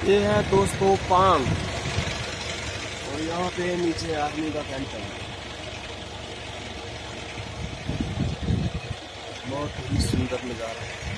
ये है दोस्तों पान। और यहाँ पे नीचे आर्मी का कैंप है। बहुत ही सुंदर नज़ारा है।